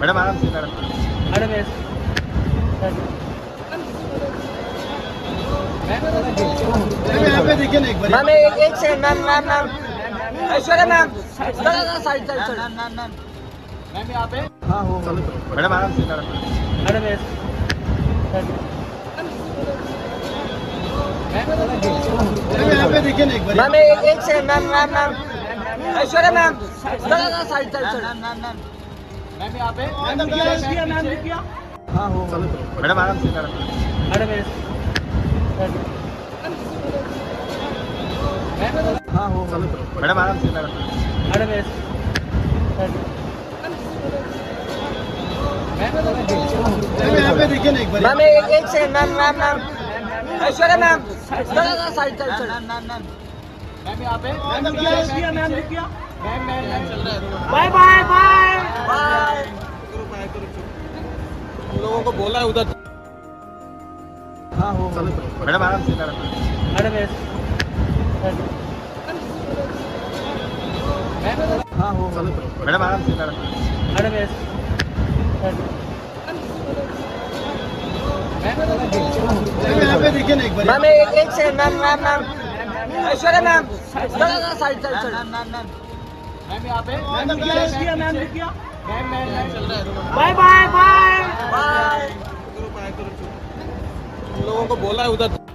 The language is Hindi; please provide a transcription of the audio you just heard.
मैडम आराम से मैडम। मैडम मैम यहाँ पे देखिए ना एक बार मैम एक एक second ma'am ma'am ma'am. Aishwarya ma'am side side side. Ma'am ma'am ma'am. Ma'am यहाँ पे। हाँ हो मैडम आराम से मैडम। मैडम मैम यहाँ पे देखिए ना एक बार मैम एक एक second ma'am ma'am ma'am. Aishwarya ma'am side side side. Ma'am ma'am ma'am. Ma'am यहाँ पे मैम किया मैम किया हाँ हो मैडम आराम से मैडम हाँ हो मैडम आराम से मैडम मैम एक बार मैम एक एक second ma'am ma'am ma'am Aishwarya ma'am side side ma'am ma'am ma'am ma'am यहाँ पे मैम किया मैम किया ma'am ma'am bye bye bye bye लोगों को बोला है उधर। हाँ हो मैडम आराम से मैडम मैडम यस हाँ हो मैडम आराम से मैडम मैडम यस मैम यहाँ पे देखिए ना एक बार मैम एक एक second ma'am ma'am ma'am. Aishwarya ma'am side side side. Ma'am ma'am ma'am. Ma'am यहाँ पे मैम किया मैम किया ma'am ma'am bye bye bye bye. लोगों को बोला है उधर।